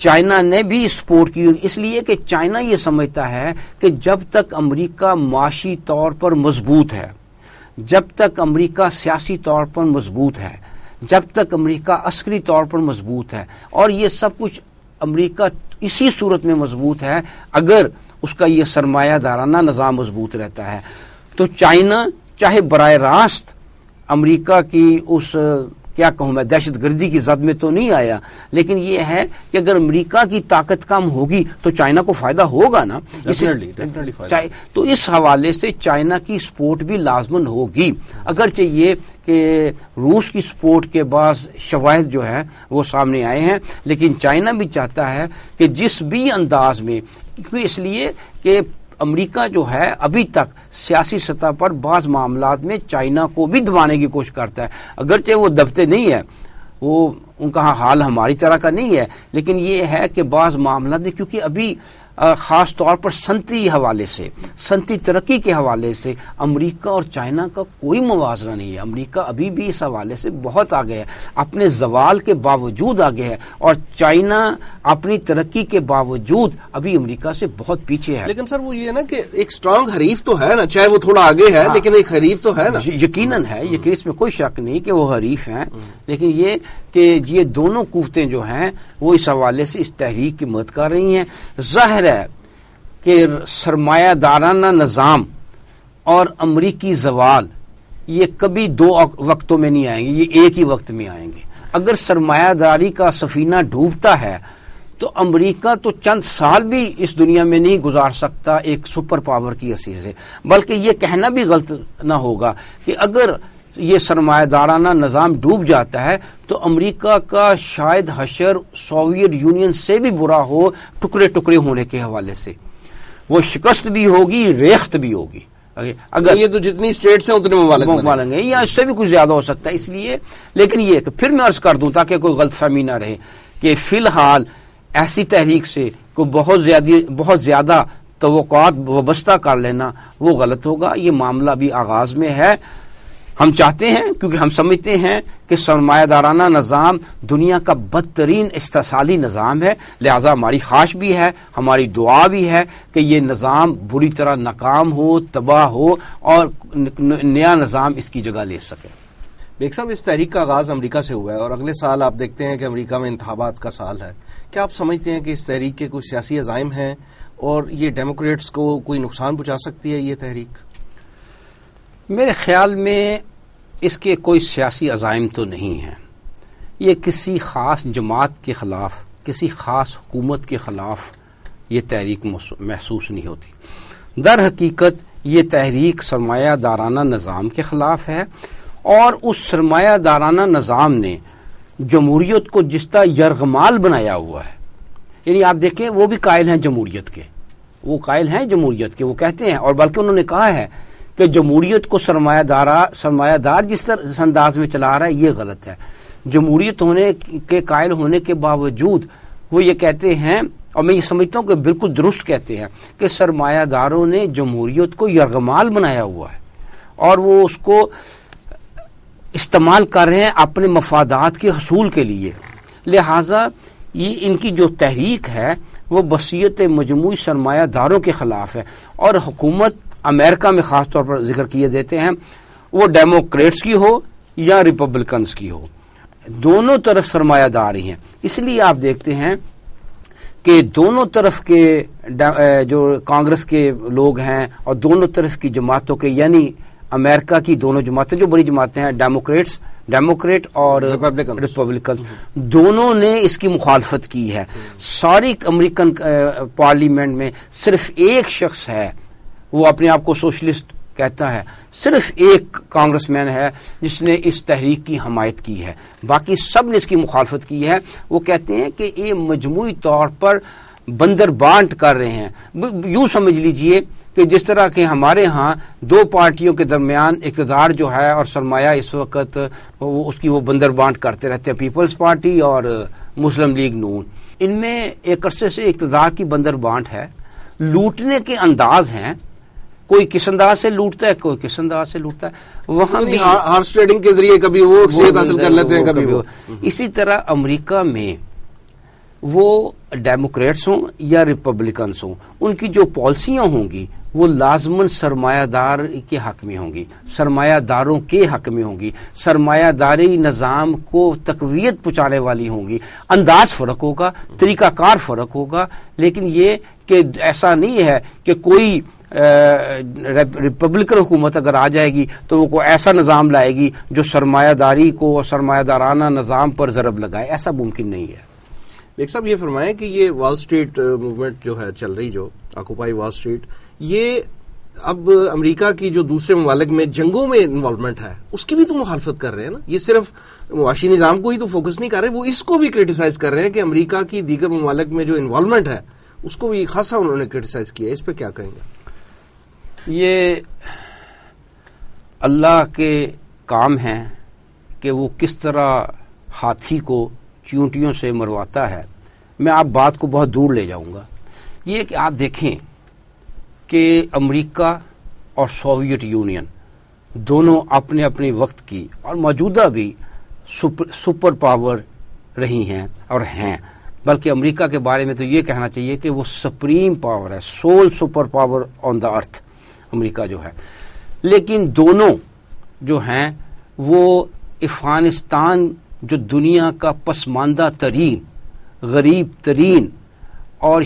C: चाइना ने भी सपोर्ट की इसलिए कि चाइना ये समझता है कि जब तक अमेरिका माशी तौर पर मज़बूत है जब तक अमेरिका सियासी तौर पर मज़बूत है, जब तक अमेरिका अस्करी तौर पर मज़बूत है, और ये सब कुछ अमेरिका इसी सूरत में मज़बूत है, अगर उसका यह सरमाया दाराना निज़ाम मज़बूत रहता है। तो चाइना चाहे बर रास्त अमरीका की उस क्या कहूँ मैं दहशत गर्दी की जद में तो नहीं आया। लेकिन ये है कि अगर अमेरिका की ताकत कम होगी तो चाइना को फ़ायदा होगा ना?
B: definitely,
C: तो इस हवाले से चाइना की सपोर्ट भी लाजमन होगी। अगर चाहिए कि रूस की सपोर्ट के बाद शवाहद जो है वो सामने आए हैं। लेकिन चाइना भी चाहता है कि जिस भी अंदाज में क्योंकि इसलिए कि अमेरिका जो है, अभी तक सियासी सतह पर बाज मामला में चाइना को भी दबाने की कोशिश करता है। अगरचे वो दबते नहीं है। वो, उनका हाल हमारी तरह का नहीं है। लेकिन ये है कि बाज मामला क्योंकि अभी ख़ास तौर पर संती हवाले से संती तरक्की के हवाले से अमेरिका और चाइना का कोई मुवाजना नहीं है। अमेरिका अभी भी इस हवाले से बहुत आगे है अपने जवाल के बावजूद आगे है और चाइना अपनी तरक्की के बावजूद अभी अमेरिका से बहुत पीछे है।
B: लेकिन सर वो ये ना कि एक स्ट्रांग हरीफ तो है ना चाहे वो थोड़ा आगे है हाँ, लेकिन एक हरीफ तो है ना।
C: यकीन है यकीन इसमें कोई शक नहीं कि वो हरीफ हैं। लेकिन ये कि ये दोनों कुवतें जो हैं वो इस हवाले से इस तहरीक की मदद कर रही हैं। ज़ाहिर है कि सरमायादाराना निज़ाम और अमरीकी जवाल, ये कभी दो वक्तों में नहीं आएँगे, ये एक ही वक्त में आएँगे। अगर सरमायादारी का सफीना डूबता है तो अमेरिका तो चंद साल भी इस दुनिया में नहीं गुजार सकता एक सुपर पावर की हसी से बल्कि ये कहना भी गलत ना होगा कि अगर ये सरमादाराना निज़ाम डूब जाता है तो अमेरिका का शायद हशर सोवियत यूनियन से भी बुरा हो टुकड़े टुकड़े होने के हवाले से। वो शिकस्त भी होगी रेख्त भी होगी।
B: अगर ये तो जितनी स्टेट्स हैं उतने
C: हैं। या इससे भी कुछ ज़्यादा हो सकता है इसलिए। लेकिन ये फिर मैं अर्ज़ कर दूँ ताकि कोई गलत फहमी ना रहे कि फ़िलहाल ऐसी तहरीक से को बहुत ज़्यादा बहुत ज़्यादा तो वबस्ता कर लेना वो गलत होगा। ये मामला भी आगाज़ में है। हम चाहते हैं, क्योंकि हम समझते हैं कि सरमायादाराना निज़ाम दुनिया का बदतरीन इस्ताली निज़ाम है। लिहाजा हमारी ख्वाहिश भी है, हमारी दुआ भी है कि ये निज़ाम बुरी तरह नाकाम हो, तबाह हो और नया निज़ाम इसकी जगह ले सके।
B: बेग साहब, इस तहरीक का आगाज़ अमरीका से हुआ है और अगले साल आप देखते हैं कि अमरीका में इंतबात का साल है। क्या आप समझते हैं कि इस तहरीक के कुछ सियासी अजाइम हैं और ये डेमोक्रेट्स को कोई नुकसान पहुँचा सकती है ये तहरीक?
C: मेरे ख्याल में इसके कोई सियासी अजाइम तो नहीं है। ये किसी ख़ास जमात के ख़िलाफ़, किसी ख़ास हुकूमत के ख़िलाफ़ ये तहरीक महसूस नहीं होती। दर हकीकत ये तहरीक सरमायादाराना निज़ाम के ख़िलाफ़ है और उस सरमायादाराना निज़ाम ने जमहूरियत को जिस तरह यरगमाल बनाया हुआ है, यानी आप देखें वो भी कायल हैं जमहूरियत के। वो कायल हैं जमहूरियत के, वो कहते हैं, और बल्कि उन्होंने कहा है कि जमहूरियत को सरमायादारा, सरमायादार जिस तरह जिस अंदाज में चला रहा है, ये गलत है। जमहूरीत होने के कायल होने के बावजूद वो ये कहते हैं, और मैं ये समझता हूँ कि बिल्कुल दुरुस्त कहते हैं कि सरमायादारों ने जमहूरीत को यरगमाल बनाया हुआ है, और वो उसको इस्तेमाल कर रहे हैं अपने मफादात के हसूल के लिए। लिहाजा ये इनकी जो तहरीक है, वो बसीत मजमू सरमायादारों के खिलाफ है, और हुकूमत अमेरिका में खास तौर पर ज़िक्र किए देते हैं वो डेमोक्रेट्स की हो या रिपब्लिकन्स की हो। दोनों तरफ़ सरमायादारी हैं। इसलिए आप देखते हैं कि दोनों तरफ़ के जो कांग्रेस के लोग हैं और दोनों तरफ़ की जमातों के यानी अमेरिका की दोनों जमातें जो बड़ी जमातें हैं डेमोक्रेट्स डेमोक्रेट और रिपब्लिकन दोनों ने इसकी मुखालफत की है। सारी अमेरिकन पार्लियामेंट में सिर्फ़ एक शख्स है वो अपने आप को सोशलिस्ट कहता है। सिर्फ़ एक कांग्रेसमैन है जिसने इस तहरीक की हमायत की है। बाकी सबने इसकी मुखालफत की है। वो कहते हैं कि ये मजमू तौर पर बंदर बांट कर रहे हैं। यूँ समझ लीजिए कि जिस तरह के हमारे यहाँ दो पार्टियों के दरमियान इकतदार जो है और सरमाया इस वक्त वो उसकी वो बंदर बांट करते रहते हैं। पीपल्स पार्टी और मुस्लिम लीग नून। इनमें एक अरसे से इकतदार की बंदर बांट है। लूटने के अंदाज हैं। कोई किस अंदाज से लूटता है कोई किस अंदाज से लूटता है। वहाँ भी
B: हॉर्स ट्रेडिंग के ज़रिए कभी वो हासिल कर लेते हैं कभी वो।
C: इसी तरह अमेरिका में वो डेमोक्रेट्स हों या रिपब्लिकन्स हों उनकी जो पॉलिसियाँ होंगी वो लाजमन सरमायादार के हक में होंगी सरमायादारों के हक में होंगी सरमायादारी निज़ाम को तकवीत पहुँचाने वाली होंगी। अंदाज फ़र्क होगा तरीकाकार फ़र्क होगा लेकिन ये कि ऐसा नहीं है कि कोई रिपब्लिकन हुकूमत अगर आ जाएगी तो वो को ऐसा निज़ाम लाएगी जो सरमायादारी को और सरमायादाराना निज़ाम पर ज़रब लगाए। ऐसा मुमकिन नहीं है।
B: एक साहब ये फरमाएँ कि ये वॉल स्ट्रीट मूवमेंट जो है, चल रही, जो ऑक्यूपाई वॉल स्ट्रीट, ये अब अमेरिका की जो दूसरे ममालिक में जंगों में इन्वॉल्वमेंट है, उसकी भी तो मुखालफत कर रहे हैं ना? ये सिर्फ़ मुआशी निज़ाम को ही तो फोकस नहीं कर रहे, वो इसको भी क्रिटिसाइज कर रहे हैं कि अमेरिका की दीगर ममालिक में जो इन्वॉल्वमेंट है, उसको भी खासा उन्होंने क्रिटिसाइज किया इस पर क्या कहेंगे?
C: ये अल्लाह के काम हैं कि वो किस तरह हाथी को चूंटियों से मरवाता है। मैं आप बात को बहुत दूर ले जाऊँगा। ये कि आप देखें कि अमेरिका और सोवियत यूनियन दोनों अपने अपने वक्त की और मौजूदा भी सुपर, सुपर पावर रही हैं और हैं। बल्कि अमेरिका के बारे में तो ये कहना चाहिए कि वो सुप्रीम पावर है sole super power on the earth. America जो है। लेकिन दोनों जो हैं, वो अफ़गानिस्तान जो दुनिया का पसमानदा तरीन, गरीब तरीन और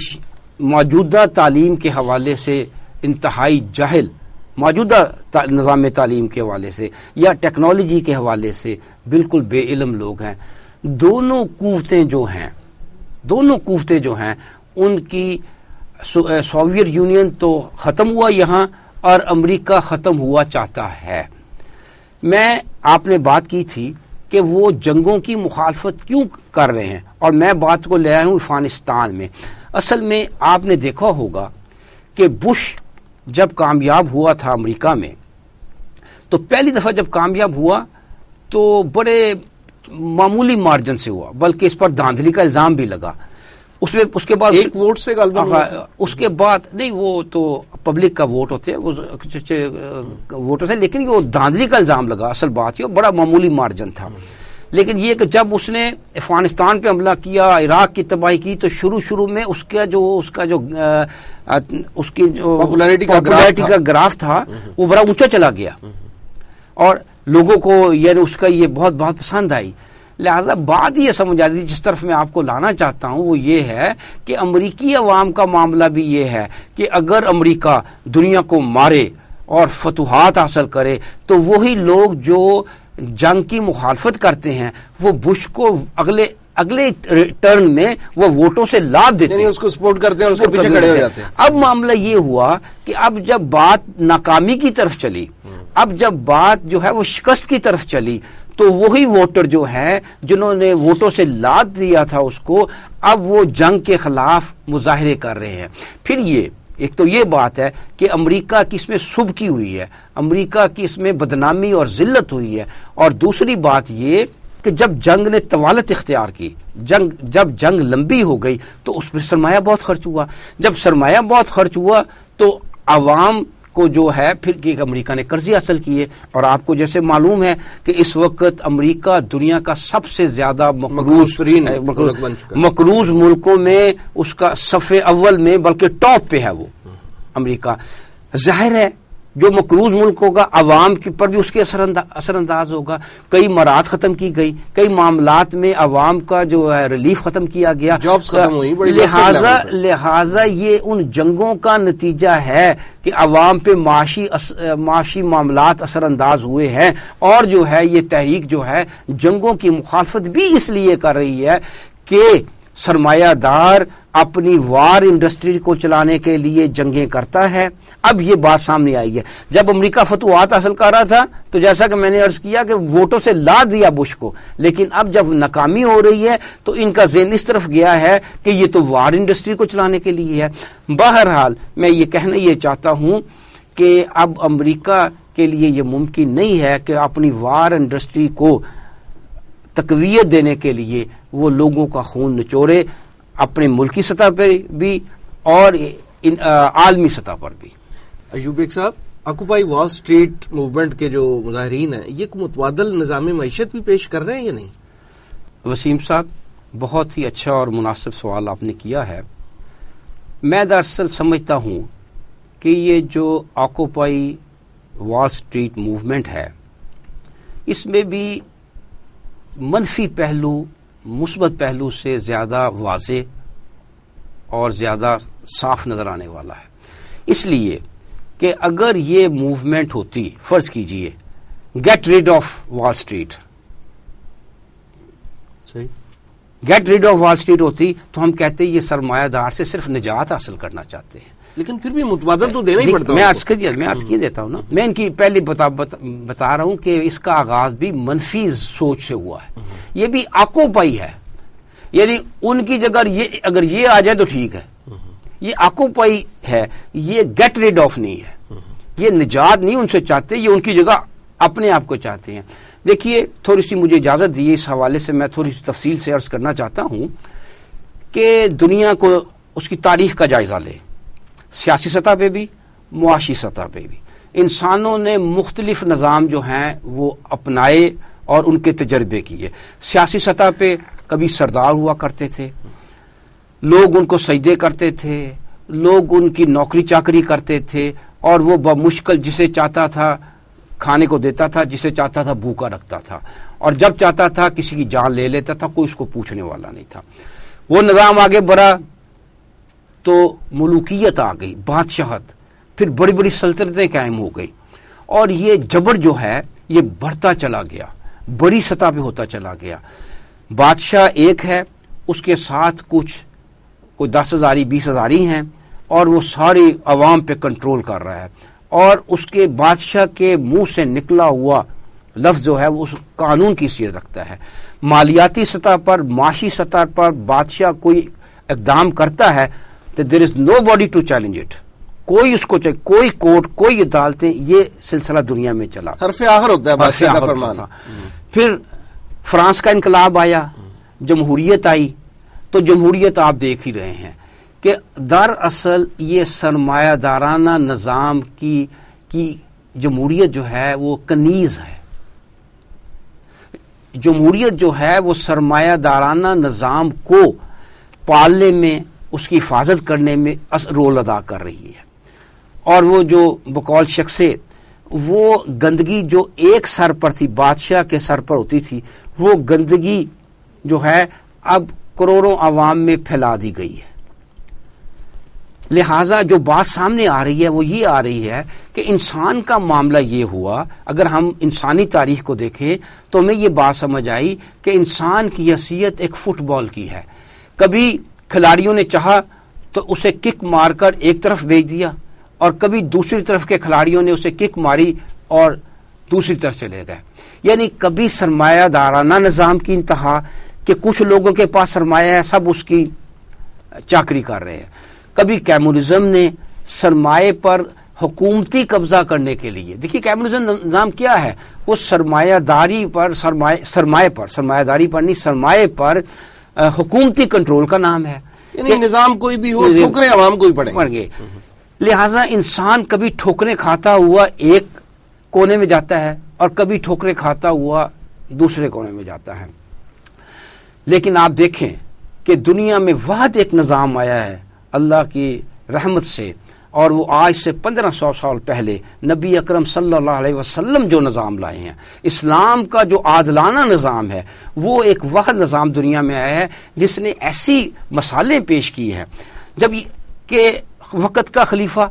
C: मौजूदा तालीम के हवाले से इंतहाई जाहिल, मौजूदा निज़ाम तालीम के हवाले से या टेक्नोलॉजी के हवाले से बिल्कुल बेइलम लोग हैं। दोनों कुवतें जो हैं, दोनों कुवतें जो हैं, उनकी सोवियत यूनियन तो ख़त्म हुआ यहाँ और अमेरिका खत्म हुआ चाहता है। मैं, आपने बात की थी कि वो जंगों की मुखालफत क्यों कर रहे हैं और मैं बात को ले आया हूँ अफ़गानिस्तान में। असल में आपने देखा होगा कि बुश जब कामयाब हुआ था अमेरिका में तो पहली दफ़ा जब कामयाब हुआ तो बड़े मामूली मार्जिन से हुआ, बल्कि इस पर धांधली का इल्ज़ाम भी लगा। उसमें उसके बाद
B: एक वोट से
C: हाँ, उसके बाद नहीं वो तो पब्लिक का वोट होते हैं वो वोट होते लेकिन वो धांधली का इल्ज़ाम लगा असल बात ये बड़ा मामूली मार्जिन था। लेकिन ये कि जब उसने अफ़गानिस्तान पे हमला किया इराक की तबाही की तो शुरू शुरू में उसका जो उसका जो आ, उसकी जो
B: पॉपुलैरिटी
C: का, का ग्राफ था वो बड़ा ऊँचा चला गया। और लोगों को यानी उसका ये बहुत बहुत पसंद आई। लिहाजा बात यह समझ आती है जिस तरफ़ मैं आपको लाना चाहता हूँ वो ये है कि अमरीकी अवाम का मामला भी ये है कि अगर अमरीका दुनिया को मारे और फतूहत हासिल करे तो वही लोग जो जंग की मुखालफत करते हैं वो बुश को अगले अगले टर्न में वो वोटों से लाभ देते हैं।
B: उसको सपोर्ट करते हैं उसके पीछे खड़े हो जाते हैं।
C: अब मामला ये हुआ कि अब जब बात नाकामी की तरफ़ चली अब जब बात जो है वो शिकस्त की तरफ़ चली तो वही वोटर जो है, जिन्होंने वोटों से लाद दिया था उसको, अब वो जंग के खिलाफ मुजाहरे कर रहे हैं। फिर ये, एक तो ये बात है कि अमेरिका की इसमें शुभ की हुई है, अमेरिका की इसमें बदनामी और जिल्लत हुई है, और दूसरी बात ये कि जब जंग ने तवालत इख्तियार की, जंग, जब जंग लंबी हो गई तो उसमें सरमाया बहुत खर्च हुआ। जब सरमाया बहुत खर्च हुआ तो आवाम को जो है फिर कि अमेरिका ने कर्जे हासिल किए और आपको जैसे मालूम है कि इस वक्त अमेरिका दुनिया का सबसे ज़्यादा मकरूज मकरूज मुल्कों में उसका सफ़े अव्वल में बल्कि टॉप पे है वो अमरीका। ज़ाहिर है जो मकरूज मुल्क होगा अवाम के पर भी उसके असरअंदाज होगा। कई मरात खत्म की गई कई मामला में अवाम का जो है रिलीफ खत्म किया गया। लिहाजा लिहाजा ये उन जंगों का नतीजा है कि अवाम पे माशी माशी मामला असरअंदाज हुए हैं। और जो है ये तहरीक जो है जंगों की मुखालफत भी इसलिए कर रही है कि सरमायादार अपनी वार इंडस्ट्री को चलाने के लिए जंगें करता है। अब ये बात सामने आई है। जब अमेरिका फतवात हासिल कर रहा था तो जैसा कि मैंने अर्ज़ किया कि वोटों से ला दिया बुश को। लेकिन अब जब नाकामी हो रही है तो इनका जेन इस तरफ़ गया है कि ये तो वार इंडस्ट्री को चलाने के लिए है। बहरहाल, मैं ये कहना ये चाहता हूँ कि अब अमरीका के लिए ये मुमकिन नहीं है कि अपनी वार इंडस्ट्री को तकवीत देने के लिए वो लोगों का खून निचोड़े। अपने मुल्की सतह पर भी और इन आलमी सतह पर भी।
B: अयूब साहब अकुपाई वॉल स्ट्रीट मूवमेंट के जो मुजाहरीन हैं ये मुतबादल निज़ाम मीशत भी पेश कर रहे हैं या नहीं?
C: वसीम साहब बहुत ही अच्छा और मुनासिब सवाल आपने किया है। मैं दरअसल समझता हूँ कि ये जो ऑक्यूपाई वॉल स्ट्रीट मूवमेंट है इसमें भी मनफी पहलू मुस्बत पहलू से ज़्यादा वाजे और ज़्यादा साफ़ नज़र आने वाला है। इसलिए कि अगर ये मूवमेंट होती फ़र्ज़ कीजिए get rid of Wall Street get rid of Wall Street होती तो हम कहते हैं ये सरमायादार से सिर्फ़ निजात हासिल करना चाहते हैं।
B: लेकिन फिर भी मुतबादल तो देना ही पड़ता
C: मैं अर्ज़ कर मैं अर्ज़ किए देता हूँ ना। मैं इनकी पहले बता, बता, बता रहा हूँ कि इसका आगाज़ भी मनफी सोच से हुआ है। ये भी आकोपाई है यानी उनकी जगह ये अगर ये आ जाए तो ठीक है। ये आकोपाई है ये गेट रेड ऑफ़ नहीं है। ये निजात नहीं उनसे चाहते ये उनकी जगह अपने आप को चाहते हैं। देखिए थोड़ी सी मुझे इजाज़त दी इस हवाले से। मैं थोड़ी सी तफसील से अर्ज़ करना चाहता हूँ कि दुनिया को उसकी तारीख का जायजा ले। सियासी सतह पे भी, मुआशी सतह पर भी। इंसानों ने मुख्तलिफ़ निज़ाम जो हैं, वो अपनाए और उनके तजर्बे किए। सियासी सतह पे कभी सरदार हुआ करते थे, लोग उनको सजदे करते थे, लोग उनकी नौकरी चाकरी करते थे, और वो बमुश्किल जिसे चाहता था, खाने को देता था, जिसे चाहता था भूखा रखता था। और जब चाहता था, किसी की जान ले लेता था, कोई उसको पूछने वाला नहीं था। वो निज़ाम आगे बढ़ा तो मलूकियत आ गई, बादशाहत। फिर बड़ी बड़ी सल्तनतें कायम हो गई। और ये जबर जो है, ये बढ़ता चला गया, बड़ी सतह पे होता चला गया। बादशाह एक है, उसके साथ कुछ, कोई दस हजारी बीस हजारी हैं और वो सारी आवाम पे कंट्रोल कर रहा है। और उसके बादशाह के मुँह से निकला हुआ लफ्ज जो है, वो उस कानून की सीयत रखता है। मालियाती सतह पर, माशी सतह पर बादशाह कोई इकदाम करता है तो there is nobody to challenge it कोई उसको चाहे कोई कोर्ट कोई अदालतें ये सिलसिला दुनिया में चला।
B: आखिर होता है बादशाह का फरमान।
C: फिर फ्रांस का इनकलाब आया जमहूरियत आई तो जमहूरियत आप देख ही रहे हैं कि दरअसल ये सरमायादाराना निज़ाम की की जमहूरियत जो है वो कनीज है। जमहूरियत जो है वो सरमायादाराना निज़ाम को पालने में उसकी हिफाजत करने में अस रोल अदा कर रही है। और वो जो बकौल शख्स वो गंदगी जो एक सर पर थी, बादशाह के सर पर होती थी, वो गंदगी जो है अब करोड़ों आवाम में फैला दी गई है। लिहाजा जो बात सामने आ रही है, वो ये आ रही है कि इंसान का मामला ये हुआ, अगर हम इंसानी तारीख को देखें तो हमें ये बात समझ आई कि इंसान की हैसियत एक फुटबॉल की है। कभी खिलाड़ियों ने चाहा तो उसे किक मारकर एक तरफ़ भेज दिया और कभी दूसरी तरफ़ के खिलाड़ियों ने उसे किक मारी और दूसरी तरफ़ चले गए। यानी कभी सरमायादाराना निज़ाम की इंतहा कि कुछ लोगों के पास सरमाया है, सब उसकी चाकरी कर रहे हैं। कभी कैमोनिज्म ने सरमाए पर हुकूमती कब्जा करने के लिए, देखिए कैमोनिज्म नाम क्या है? वो सरमायादारी पर, सरमाए सरमाए पर, सरमायादारी पर नहीं, सरमाए पर हुकूमती कंट्रोल का नाम है।
B: निज़ाम कोई भी हो ठोकरे आवाम को ही पड़ेंगे।
C: लिहाजा इंसान कभी ठोकरे खाता हुआ एक कोने में जाता है और कभी ठोकरे खाता हुआ दूसरे कोने में जाता है। लेकिन आप देखें कि दुनिया में वाद एक निज़ाम आया है अल्लाह की रहमत से। और वो आज से पंद्रह सौ साल पहले नबी अकरम सल्लल्लाहु अलैहि वसल्लम जो निज़ाम लाए हैं। इस्लाम का जो आदलाना निज़ाम है, वो एक वह निज़ाम दुनिया में आया है, जिसने ऐसी मसाले पेश की हैं। जब के वक़्त का खलीफा,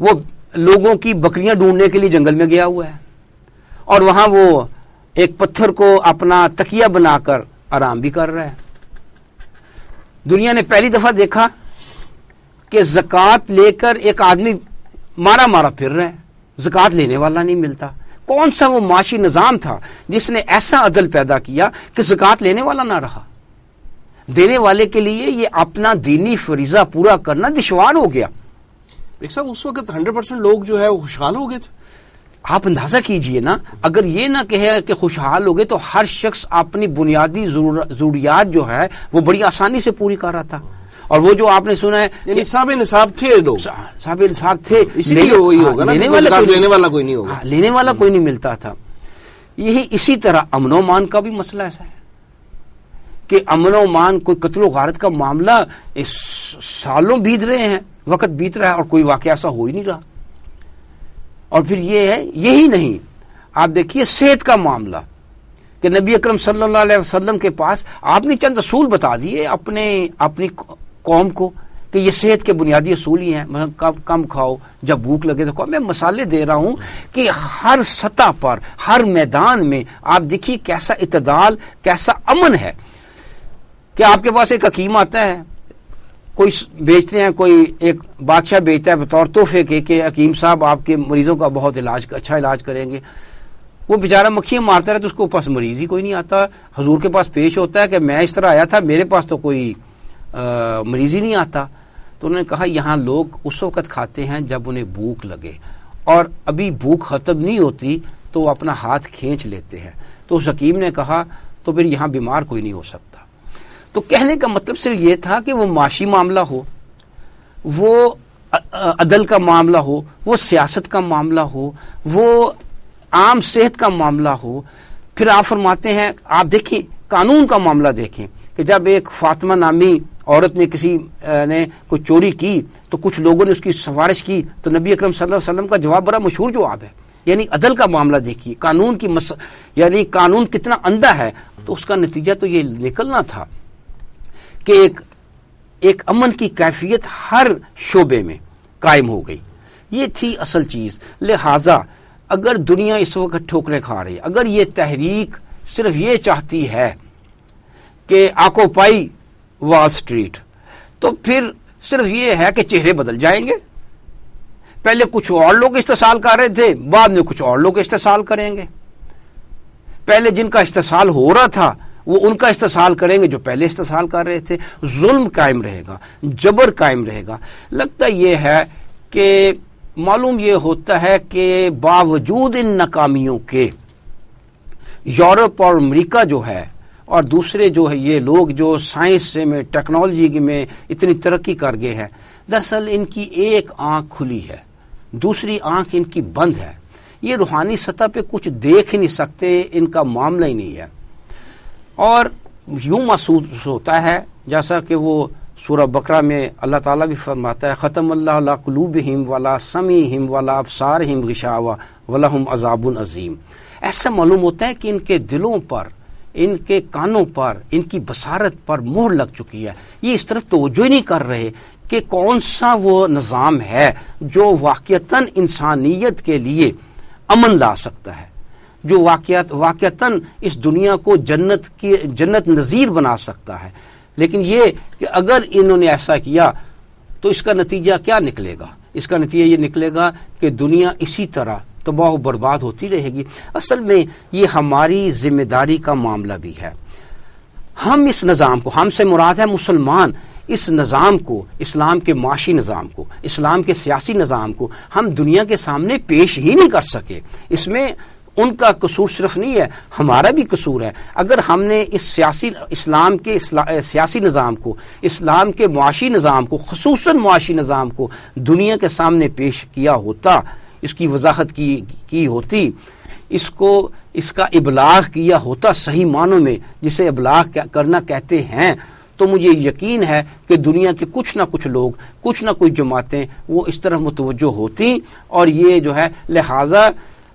C: वो लोगों की बकरियाँ ढूँढने के लिए जंगल में गया हुआ है। और वहाँ वो एक पत्थर को अपना तकिया बनाकर आराम भी कर रहा है। दुनिया ने पहली दफ़ा देखा कि जक़ात लेकर एक आदमी मारा मारा फिर रहा है। जक़ात लेने वाला नहीं मिलता। कौन सा वो माशी निज़ाम था जिसने ऐसा अदल पैदा किया कि जक़ात लेने वाला ना रहा? देने वाले के लिए ये अपना दीनी फरीजा पूरा करना दुशवार हो गया।
B: साहब उस वक्त हंड्रेड परसेंट लोग जो है वो खुशहाल हो गए थे।
C: आप अंदाज़ा कीजिए ना अगर ये ना कहे कि खुशहाल हो गए तो हर शख्स अपनी बुनियादी जरूरियात जो है वो बड़ी आसानी से पूरी कर रहा था। और वो जो आपने सुना है
B: साहब निसाब थे लोग।
C: साहब निसाब थे।
B: इसीलिए वही हाँ, होगा ना लेने वाला कोई लेने वाला कोई नहीं होगा। हाँ,
C: लेने वाला कोई नहीं मिलता था। यही इसी तरह अमनो मान का भी मसला ऐसा है कि अमनो मान कोई कत्लो गारत का मामला सालों बीत रहे हैं वक्त बीत रहा है और कोई वाक्य ऐसा हो ही नहीं रहा। और फिर ये है यही नहीं। आप देखिए सेहत का मामला कि नबी अकरम सल्लल्लाहु अलैहि वसल्लम के पास आपने चंद असूल बता दिए अपने अपनी कौम को कि ये सेहत के बुनियादी असूल ही हैं। मतलब कब कम खाओ, जब भूख लगे तो मैं मसाले दे रहा हूँ कि हर सतह पर, हर मैदान में आप देखिए कैसा इतदाल, कैसा अमन है। कि आपके पास एक हकीम आता है? कोई बेचते हैं, कोई एक बादशाह बेचता है, बतौर तोहफे के कि हकीम साहब आपके मरीजों का बहुत इलाज अच्छा इलाज करेंगे। वो बेचारा मक्खियाँ मारता रहे तो उसको पास मरीज़ ही कोई नहीं आता। हजूर के पास पेश होता है कि मैं इस तरह आया था, मेरे पास तो कोई मरीज़ ही नहीं आता। तो उन्होंने कहा, यहाँ लोग उस वक्त खाते हैं जब उन्हें भूख लगे। और अभी भूख खत्म नहीं होती तो वो अपना हाथ खींच लेते हैं। तो उस हकीम ने कहा तो फिर यहाँ बीमार कोई नहीं हो सकता। तो कहने का मतलब सिर्फ़ ये था कि वो माशी मामला हो, वो अदल का मामला हो, वो सियासत का मामला हो, वो आम सेहत का मामला हो। फिर आप फरमाते हैं, आप देखिए कानून का मामला देखें कि जब एक फातिमा नामी औरत ने किसी ने कोई चोरी की तो कुछ लोगों ने उसकी सिफारिश की तो नबी अकरम सल्लल्लाहु अलैहि वसल्लम का जवाब बड़ा मशहूर जवाब है। यानी अदल का मामला देखिए, कानून की मस, यानी कानून कितना अंधा है तो उसका नतीजा तो ये निकलना था कि एक एक अमन की कैफियत हर शोबे में कायम हो गई। ये थी असल चीज़। लिहाजा, अगर दुनिया इस वक्त ठोकरे खा रही अगर ये तहरीक सिर्फ़ ये चाहती है कि आकोपाई वॉल स्ट्रीट तो फिर सिर्फ़ ये है कि चेहरे बदल जाएँगे। पहले कुछ और लोग इस्तेसाल कर रहे थे, बाद में कुछ और लोग इस्तेसाल करेंगे। पहले जिनका इस्तेसाल हो रहा था, वो उनका इस्तेसाल करेंगे जो पहले इस्तेसाल कर रहे थे। जुल्म कायम रहेगा, जबर कायम रहेगा। लगता यह है कि मालूम यह होता है कि बावजूद इन नाकामियों के, यूरोप और अमरीका जो है और दूसरे जो है ये लोग जो साइंस में, टेक्नोलॉजी में इतनी तरक्की कर गए हैं, दरअसल इनकी एक आँख खुली है, दूसरी आँख इनकी बंद है। ये रूहानी सतह पे कुछ देख ही नहीं सकते, इनका मामला ही नहीं है। और यूँ महसूस होता है, जैसा कि वो सूरह बकरा में अल्लाह ताला भी फरमाता है ख़त्म अल्लाह कलूब हिम वाला समी हिम वाला अबसार हिम गिशावा वला अजाबुन अजीम। ऐसा मालूम होता है कि इनके दिलों पर इनके कानों पर, इनकी बसारत पर मोहर लग चुकी है। ये इस तरफ़ तोजो ही नहीं कर रहे कि कौन सा वो निज़ाम है जो वाक़ता इंसानियत के लिए अमन ला सकता है, जो वाकत वाकता इस दुनिया को जन्नत की, जन्नत नज़ीर बना सकता है। लेकिन ये कि अगर इन्होंने ऐसा किया तो इसका नतीजा क्या निकलेगा? इसका नतीजा ये निकलेगा कि दुनिया इसी तरह तबाह बर्बाद होती रहेगी। असल में ये हमारी ज़िम्मेदारी का मामला भी है। हम इस निज़ाम को, हमसे मुराद है मुसलमान, इस निज़ाम को, इस्लाम के माशी निज़ाम को, इस्लाम के सियासी निज़ाम को, हम दुनिया के सामने पेश ही नहीं कर सके। इसमें उनका कसूर सिर्फ़ नहीं है, हमारा भी कसूर है। अगर हमने इस सियासी, इस्लाम के सियासी निज़ाम को, इस्लाम के मुआशी निज़ाम को खसूस मुआशी निज़ाम को दुनिया के सामने पेश किया होता इसकी वजाहत की, की होती। इसको इसका इबलाग किया होता सही मानों में जिसे इबलाग करना कहते हैं। तो मुझे यकीन है कि दुनिया के कुछ ना कुछ लोग कुछ ना कुछ जमातें वो इस तरह मुतवजो होती। और ये जो है लिहाजा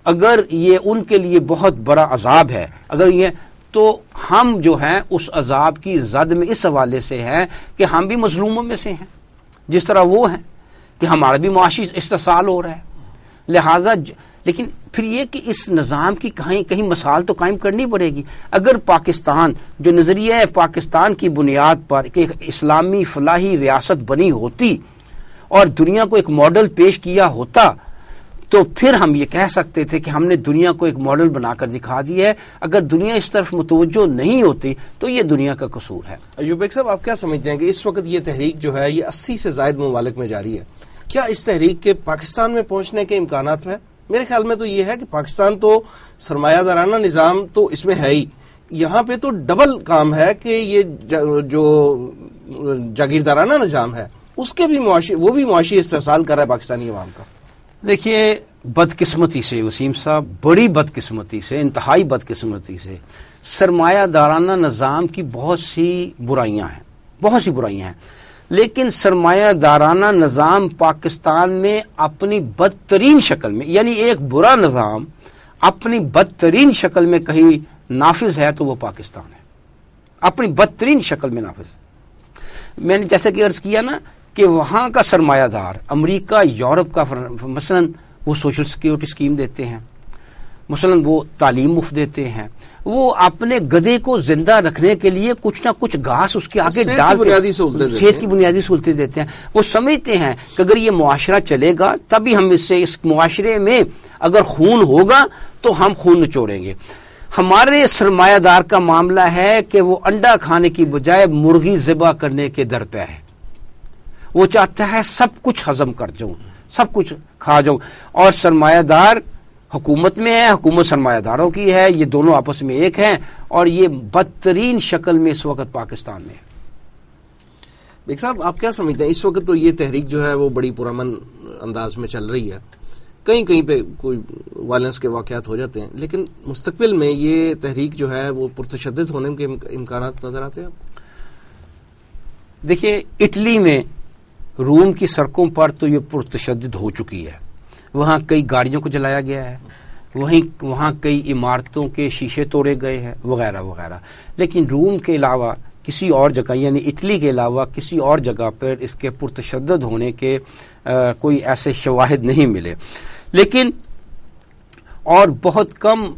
C: अगर ये उनके लिए बहुत बड़ा अजाब है अगर ये तो हम जो है उस अजाब की जद में इस हवाले से हैं कि हम भी मजलूमों में से हैं। जिस तरह वो हैं कि हमारा भी मुआशी इस्तेसाल हो रहा है। लिहाजा लेकिन फिर ये कि इस निज़ाम की कहीं कहीं मसाल तो कायम करनी पड़ेगी। अगर पाकिस्तान, जो नज़रिया पाकिस्तान की बुनियाद पर कि इस्लामी फलाही रियासत बनी होती और दुनिया को एक मॉडल पेश किया होता तो फिर हम ये कह सकते थे कि हमने दुनिया को एक मॉडल बनाकर दिखा दिया है। अगर दुनिया इस तरफ़ मुतवजो नहीं होती तो ये दुनिया का कसूर है।
B: अयूबेक साहब, आप क्या समझते हैं कि इस वक्त ये तहरीक जो है, ये अस्सी से जायद ममालिक में जारी है? क्या इस तहरीक के पाकिस्तान में पहुँचने के इम्कान है? मेरे ख्याल में तो ये है कि पाकिस्तान तो सरमायादाराना निज़ाम तो इसमें है ही। यहाँ पे तो डबल काम है कि ये जो जागीरदाराना निज़ाम है, उसके भी वो भी मुआशी इस्तेसाल कर रहा है पाकिस्तानी अवाम का।
C: देखिए, बदकिस्मती से वसीम साहब, बड़ी बदकिस्मती से, इंतहाई बदकिस्मती से सरमायादाराना निज़ाम की बहुत सी बुराइयाँ हैं, बहुत सी बुराइयाँ हैं। लेकिन सरमायादाराना निज़ाम पाकिस्तान में अपनी बदतरीन शक्ल में, यानी एक बुरा निज़ाम अपनी बदतरीन शक्ल में कहीं नाफिज है तो वो पाकिस्तान है। अपनी बदतरीन शक्ल में नाफिज। मैंने जैसे कि अर्ज़ किया ना कि वहाँ का सरमायादार अमेरिका, यूरोप का मसलन वो सोशल सिक्योरिटी स्कीम देते हैं। मसलन वो तालीम मुफ़्त देते हैं। वो अपने गधे को ज़िंदा रखने के लिए कुछ ना कुछ घास उसके आगे डाल सेहत की बुनियादी सहूलतें देते हैं। वो समझते हैं कि अगर ये मुआशरा चलेगा तभी हम इससे इस मुआशरे में अगर खून होगा तो हम खून निचोड़ेंगे हमारे सरमायादार का मामला है कि वो अंडा खाने की बजाय मुर्गी जिबा करने के दर पे है। वो चाहता है सब कुछ हजम कर जाऊँ सब कुछ खा जाऊँ। और सरमायादार हुकूमत में है हुकूमत सरमायादारों की है ये दोनों आपस में एक हैं और ये बदतरीन शक्ल में इस वक्त पाकिस्तान में
B: बेग साहब आप क्या समझते हैं? इस वक्त तो ये तहरीक जो है वो बड़ी पुरमन अंदाज में चल रही है। कहीं कहीं पे कोई वायलेंस के वाकत हो जाते हैं लेकिन मुस्तबिल में ये तहरीक जो है वो पुरतशद होने के इम्कान नज़र आते हैं?
C: देखिए इटली में रूम की सड़कों पर तो ये पुरतशद हो चुकी है। वहाँ कई गाड़ियों को जलाया गया है। वहीं वहाँ कई इमारतों के शीशे तोड़े गए हैं वगैरह वगैरह। लेकिन रूम के अलावा किसी और जगह यानी इटली के अलावा किसी और जगह पर इसके पुरतशद होने के आ, कोई ऐसे शवाहद नहीं मिले। लेकिन और बहुत कम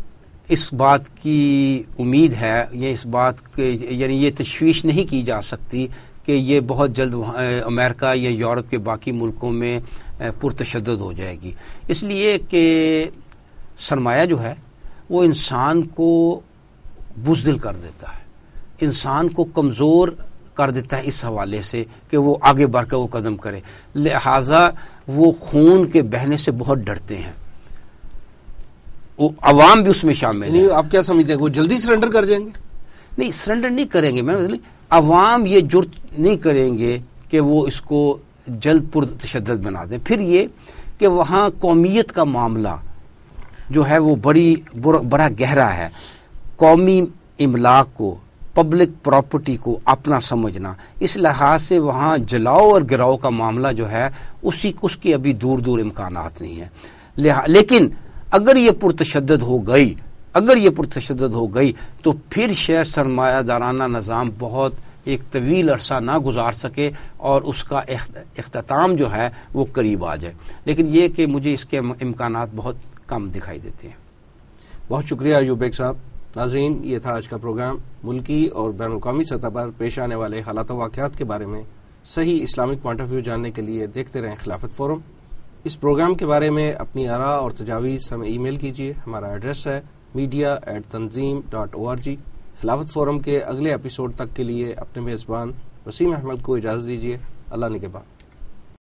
C: इस बात की उम्मीद है ये इस बात के यानी ये तशवीश नहीं की जा सकती कि ये बहुत जल्द अमेरिका या यूरोप के बाकी मुल्कों में पुरतशद हो जाएगी। इसलिए कि सरमाया जो है वो इंसान को बुजदिल कर देता है। इंसान को कमज़ोर कर देता है इस हवाले से कि वो आगे बढ़कर वो कदम करे। लिहाजा वो खून के बहने से बहुत डरते हैं। वो अवाम भी उसमें शामिल
B: है। आप क्या समझते हैं वो जल्दी सरेंडर कर जाएँगे?
C: नहीं सरेंडर नहीं करेंगे मैं अवाम ये जुर्त नहीं करेंगे कि वो इसको जल्द पुरतशद बना दें। फिर ये कि वहाँ कौमियत का मामला जो है वो बड़ी बड़ा गहरा है। कौमी इमलाक को, पब्लिक प्रॉपर्टी को अपना समझना। इस लिहाज से वहाँ जलाओ और गिराओ का मामला जो है, उसी, उसके अभी दूर दूर इम्कान नहीं है। लेकिन अगर ये पुरतशद हो गई, अगर ये पुरतशद हो गई तो फिर शायद सरमायादाराना निज़ाम बहुत एक तवील अरसा ना गुजार सके और उसका अख्ताम जो है वो करीब आ जाए। लेकिन ये कि मुझे इसके इम्कान बहुत कम दिखाई देते हैं।
B: बहुत शुक्रिया यूबेक साहब। नाजरीन, ये था आज का प्रोग्राम। मुल्की और बैन अवी सतह पर पेश आने वाले हालात वाकत के बारे में सही इस्लामिक पॉइंट ऑफ़ व्यू जानने के लिए देखते रहें खिलाफत फोरम। इस प्रोग्राम के बारे में अपनी आरा और तजावीज़ हमें ईमेल कीजिए। हमारा एड्रेस है media at Tanzeem dot O R G Khilafat forum के अगले एपिसोड तक के लिए अपने मेज़बान वसीम अहमद को इजाज़त दीजिए। अल्लाह ने के बाद।